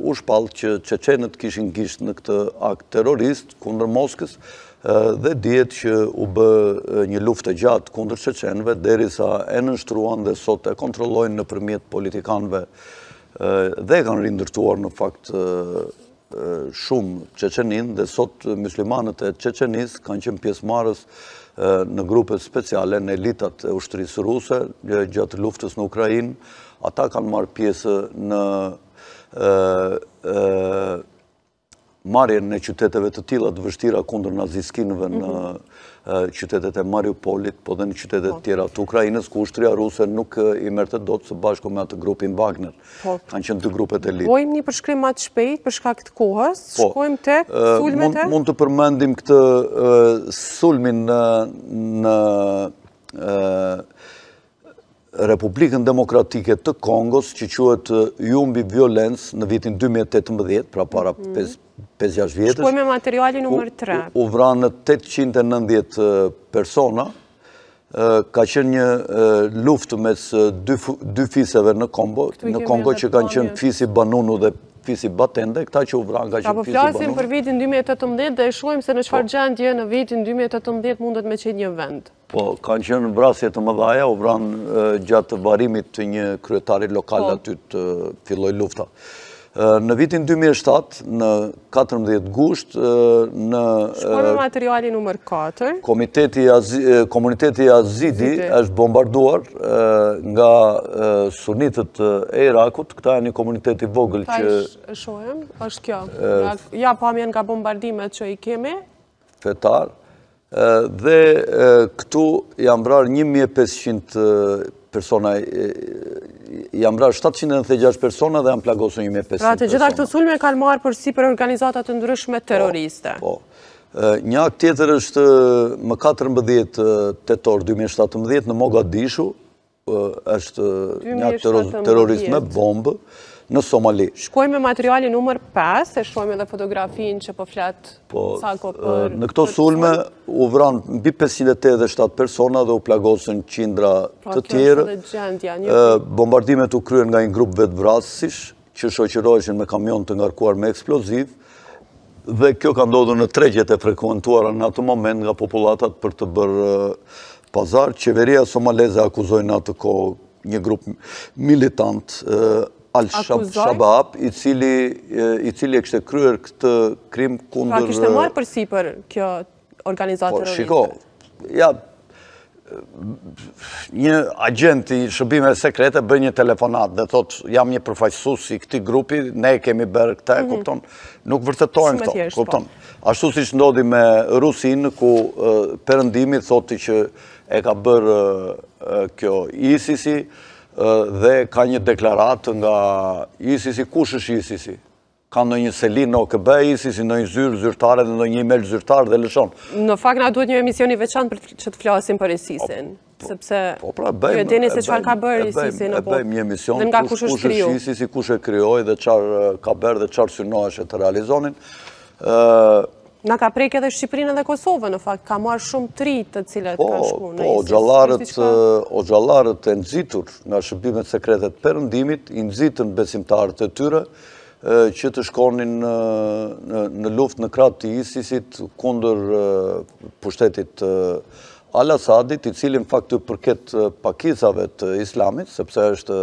u shpall që çeçenët kishin gisht në këtë akt terrorist kundër Moskës dhe dihet që u bë një luftë e gjatë kundër çeçenëve derisa e nënshtruan dhe sot e kontrollojnë nëpërmjet politikanëve dhe e kanë rindërtuar në fakt shumë Çeçeninë dhe sot myslimanët e Çeçenisë kanë qenë pjesëmarrës në grupe speciale, në elitat e ushtrisë ruse, gjatë luftës në Ukrainë, ata kanë marrë pjesë në marrjen e qyteteve të tilla të vështira kundër naziskinëve në qytetet e Mariupolit, po dhe në qytete të tjera të Ukrainës, ku ushtria ruse nuk i merrte dot së bashku me atë grupin Wagner. Po. Kanë qenë dy grupet elitë. Bëjmë një përshkrim ma të shpejt për shkak të kohës, po. shkojmë te sulmet e? Mund të përmendim këtë sulmin në Republikën Demokratike të Kongos, që quhet Yumbi Violence në vitin 2018, pra para 5-6 mhm. vjetësh. Shkojmë me materialin numër 3. U vranë 890 persona, ka qenë një luftë mes dy fiseve në Kongo, në Kongo që kanë qenë fisi Banunu dhe fisi Batende, këta që u vranë ka qenë fisi Banunu. Pra po flasim për vitin 2018 dhe e shohim se në çfarë po. gjendje në vitin 2018 mundet me qenë një vend. Po, kanë qenë vrasje të mëdha, u vranë gjatë varrimit të një kryetari lokal po. aty filloi lufta. Në vitin dy mijë e shtatë, në katërmbëdhjetë gusht, në... Shkojmë te materiali numër katër. Komuniteti Jazidi është bombarduar nga sunitët e Irakut. Këta janë një komunitet i vogël që... Shkojmë, është kjo. Ja, pamje nga bombardimet që i kemi. fetar dhe këtu janë vrarë 1500 persona, janë vrarë 796 persona dhe janë plagosur 1500 persona. Pra të gjitha këto sulme kanë marrë përsipër organizata të ndryshme po, terroriste. Po, një akt tjetër është më 14 tetor 2017 në Mogadishu, është një akt terrorist me bombë në Somali. Shkojmë me materialin numër 5, e shikojmë edhe fotografinë që po flet po, Sako për... Në këto sulme u vranë mbi 587 persona dhe u plagosën qindra pra, të tjerë. Bombardimet u kryen nga një grup vetëvrasësish, që shoqëroheshin me kamionë të ngarkuar me eksploziv, dhe kjo ka ndodhur në tregjet e frekuentuara në atë moment nga popullatat për të bërë pazar. Qeveria somaleze akuzoi në atë kohë një grup militant Al-Shabaab, i cili e kishte kryer këtë krim kundër... Pra kishte marrë përsipër kjo organizatë po, terroriste. Po, shiko, ja, një agjent i shërbimeve sekrete bën një telefonatë dhe thotë jam një përfaqësues i këtij grupi, ne e kemi bërë këtë, mhm. kupton, nuk vërtetohen këto, po. kupton. Ashtu siç ndodhi me Rusinë, ku Perëndimi thoshte që e ka bërë kjo ISIS-i dhe ka një deklaratë nga ISIS-i, kush është ISIS-i? Ka ndonjë seli në OKB ISIS-i, ndonjë zyrë, zyrtare dhe ndonjë e-mail zyrtar dhe lëshon. Në fakt, na duhet një emision i veçantë për që të flasim për ISIS-in, po, sepse po, pra, ju e dini se çfarë ka bërë ISIS-i në botë. E bëjmë një emision, kush është ISIS-i, si kush e krijoi dhe çfarë ka bërë dhe çfarë synoheshe të realizonin. Na ka prek edhe Shqipërinë dhe Kosovën, në fakt, ka marrë shumë të rinj të cilët po, kanë shku në ISIS. Po, hoxhallarët e nxitur nga shërbimet sekrete të Perëndimit, i nxitën besimtarët e tyre, që të shkonin në luftë në krah të ISIS-it kundër pushtetit të Al-Asadit, i cili në fakt u përket pakizave të islamit, sepse është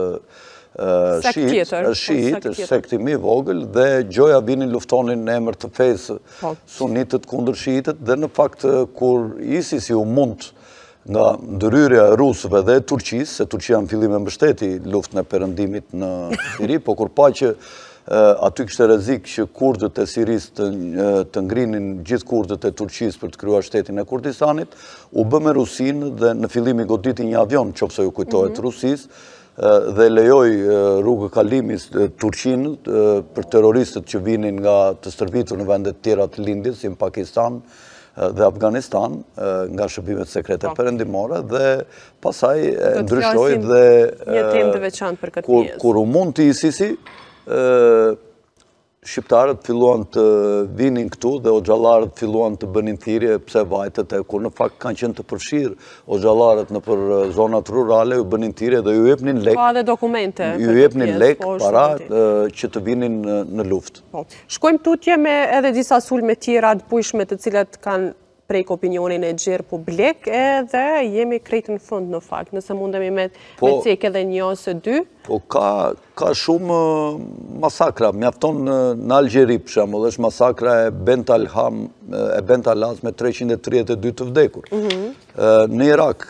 shiit, shiit, sekti më i vogël, dhe gjoja vinin luftonin në emër të fesë po. sunitët kundër shiitët, dhe në fakt kur ISIS-i u mund nga ndërhyrja e rusëve dhe e Turqisë, se Turqia në fillim e mbështeti luftën e Perëndimit në Siri, po kur pa që aty kishte rrezik që kurdët e Sirisë të ngrinin gjithë kurdët e Turqisë për të krijuar shtetin e Kurdistanit, u bë me Rusinë dhe në fillim i goditi një avion, qoftë se ju kujtohet mhm. Rusisë, dhe lejoi rrugë kalimi Turqinë për terroristët që vinin nga të stërvitur në vende të tjera të Lindjes, si në Pakistan, dhe Afganistan nga shërbimet sekrete po. perëndimore dhe pastaj e ndryshoi dhe një temë të veçantë për këtë njësë. Kur u mund ISIS-i, shqiptarët filluan të vinin këtu dhe hoxhallarët filluan të bënin thirje pse vajtët e kur në fakt kanë qenë të përfshirë hoxhallarët nëpër zonat rurale ju bënin thirje dhe ju jepnin lek. Po, dhe dokumente. Ju jepnin lek po, para që të vinin në luftë. Po. Shkojmë tutje me edhe disa sulme tjera të bujshme të cilat kanë prek opinionin e gjerë publik edhe jemi krejt në fund në fakt, nëse mundemi me po, cek edhe një ose dy. Po ka, ka shumë uh, masakra, mjafton në, në Algjeri për shembull, është masakra e Bentalha, e Bentalhas me 332 të vdekur. Mm -hmm. Në Irak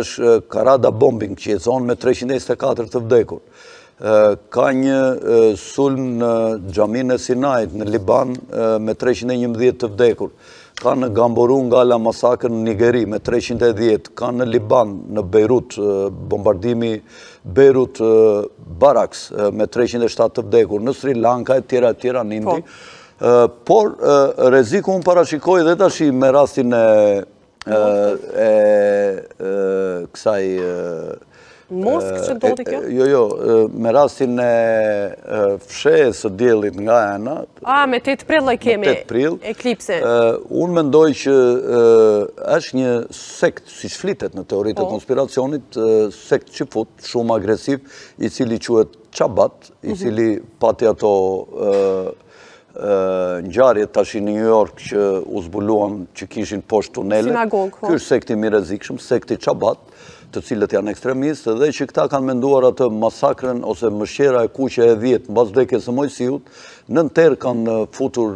është Karrada bombing që i thonë me 324 të vdekur. Ka një sulm në Xhaminë e Sinait në Liban me 311 të vdekur. Ka në Gamboru Ngala masakër në Nigeri me 310. Ka në Liban, në Beirut, bombardimi Beirut Barracks me 307 të vdekur. Në Sri Lanka e tjera e tjera në Indi. Po. Por, rreziku unë parashikoj dhe tashti me rastin e e kësaj Mosk që ndodhi kjo? Jo, jo, me rastin e fshehjes së diellit nga hëna... A, me 8 prill e kemi, eklipsin. Unë mendoj që është një sekt, siç flitet në teoritë e po. konspiracionit, sekt çifut shumë agresiv, i cili quhet Çabat, i mhm. cili pati ato ngjarjet tashi në New York që u zbuluan që kishin poshtë tunele. Sinagogë, po. Ky është sekti më i rrezikshëm, sekti Çabat, të cilët janë ekstremistë dhe që këta kanë menduar atë masakrën ose mëshqerra e kuqe e dhjetë mbas vdekjes së Mojsiut, nëntë herë kanë futur,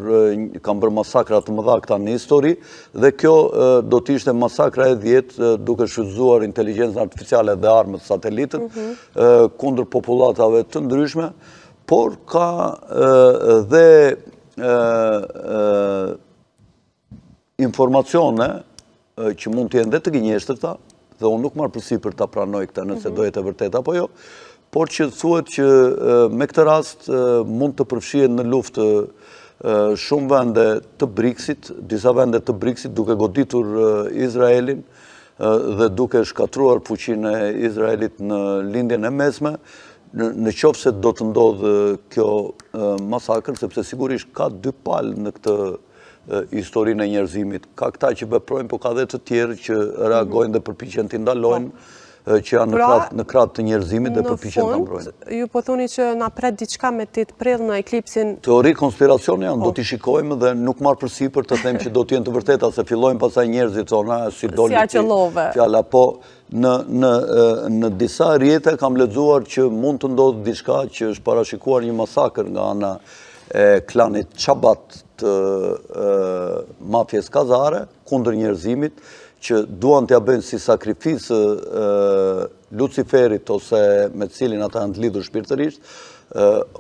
kanë bërë masakra të mëdha këta në histori dhe kjo do të ishte masakra e dhjetë duke shfrytëzuar inteligjencën artificiale dhe armët satelitët mhm. kundër popullatave të ndryshme Por ka dhe informacione që mund të jenë dhe të gënjeshtërta, dhe unë nuk marr përsipër ta pranoj këtë nëse mhm. do jetë e vërtetë apo jo, por që thuhet që me këtë rast mund të përfshihen në luftë shumë vende të BRICS-it, disa vende të BRICS-it duke goditur Izraelin, dhe duke shkatërruar fuqinë e Izraelit në Lindjen e Mesme, në qoftë se do të ndodhë kjo masakër, sepse sigurisht ka dy palë në këtë historinë e njerëzimit. Ka këta që veprojnë, po ka dhe të tjerë që reagojnë dhe përpiqen t'i ndalojnë po. që janë në pra, krahë të njerëzimit dhe përpiqen ta mbrojnë. Ju po thoni që na pret diçka me tetë prill në eklipsin. Teori konspiracioni janë, do t'i shikojmë dhe nuk marr përsipër të them që do të jenë të vërteta, se fillojnë pastaj njerëzit thonë, ah, s'i doli ti fjala, po në disa rrjete kam lexuar që mund të ndodhë diçka që është parashikuar një masakër nga ana e klanit Çabat të mafies kazare, kundër njerëzimit, që duan t'ia bëjnë si sakrificë Luciferit, ose me të cilin ata janë të lidhur shpirtërisht,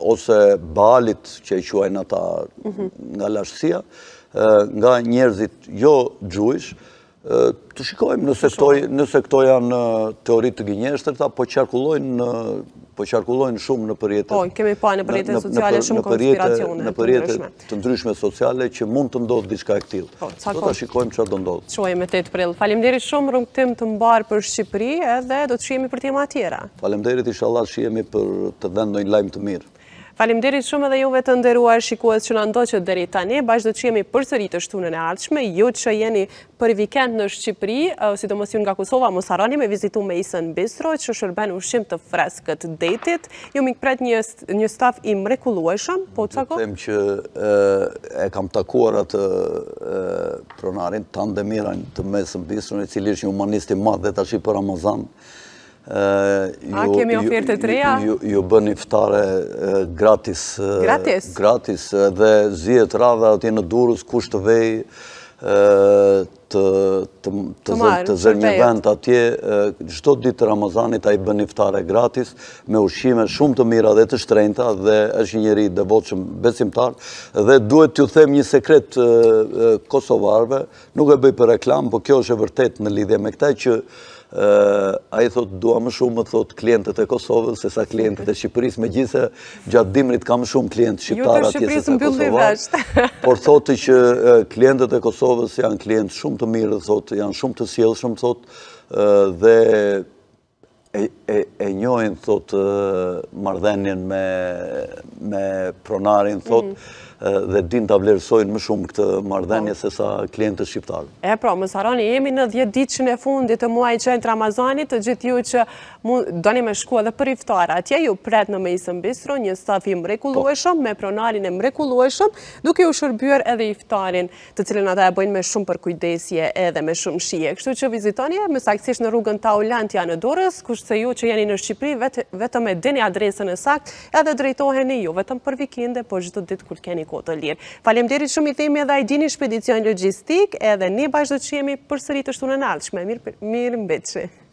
ose Balit që e quajnë ata mhm. nga lashtësia, nga njerëzit jo xhuish, të shikojmë nëse këto, nëse këto janë teori të gënjeshtërta, po qarkullojnë në po qarkullojnë shumë nëpër rrjetet. Po, kemi pa nëpër rrjetet sociale shumë konspiracione. Nëpër rrjete të ndryshme sociale që mund të ndodhë diçka e këtillë. Po, do të shikojmë çfarë do ndodhë. Shohim me 8 prill. Faleminderit shumë, rrugëtim të mbarë për Shqipëri edhe do të shihemi për tema tjera. Faleminderit, ishalla shihemi prapë me ndonjë lajm të mirë. Faleminderit shumë edhe juve të nderuar shikues që na ndoqët deri tani, bashkë do të shihemi përsëri të shtunën e ardhshme, ju që jeni Për vikend në Shqipëri, sidomos ju nga Kosova, mos harroni me vizitu Maison Bistro, që shërben ushqim të freskët detit. Ju mikpret një staf i mrekullueshëm, po ç'a? Po, them që e kam takuar atë pronarin tonë të mirë të Maison Bistro, i cili është një humanist i madh dhe tash për Ramazan A kemi oferte të reja? Ju bën iftare gratis. Gratis? Gratis, dhe zihet radhë atje në Durrës, kush të vej të zërë një vend atje, çdo ditë të Ramazanit ai bën iftare gratis, me ushqime shumë të mira dhe të shtrenjta, dhe është njeri i devotshëm besimtar, dhe duhet të ju them një sekret kosovarëve, Nuk e bëj për reklamë, po kjo është e vërtetë në lidhje me këtë që ai thotë dua më shumë më thotë klientët e Kosovës se sa klientët e Shqipërisë, megjithëse gjatë dimrit ka më shumë klientë shqiptarë atje se sa kosovarë. Por thotë që klientët e Kosovës janë klientë shumë të mirë, thotë janë shumë të sjellshëm, thotë dhe e njohin thotë marrëdhënien me pronarin thotë dhe dinë ta vlerësojnë më shumë këtë marrëdhënie se sa klientët shqiptarë. E pra, mos harroni, jemi në 10 ditëshin e fundit të muajit të shenjtë Ramazanit, të gjithë ju që doni me shku edhe për iftar, atje ju pret në Maison Bistro një staf i mrekullueshëm, me pronarin e mrekullueshëm, duke ju shërbyer edhe iftarin. të cilin ata e bëjnë me shumë përkujdesje edhe me shumë shije. Kështu që vizitojeni më saktësisht në rrugën Taulantia, janë në Durrës, kurse ju që jeni në Shqipëri, vetëm e dini adresën e saktë, edhe drejtohuni jo vetëm për vikende, po çdo ditë kur keni kohë të lirë. Faleminderit shumë i themi edhe Ajdini Shpedicion Logjistik, edhe ne bashkë do të jemi përsëri të shtunën e ardhshme. Mirë mbetshi,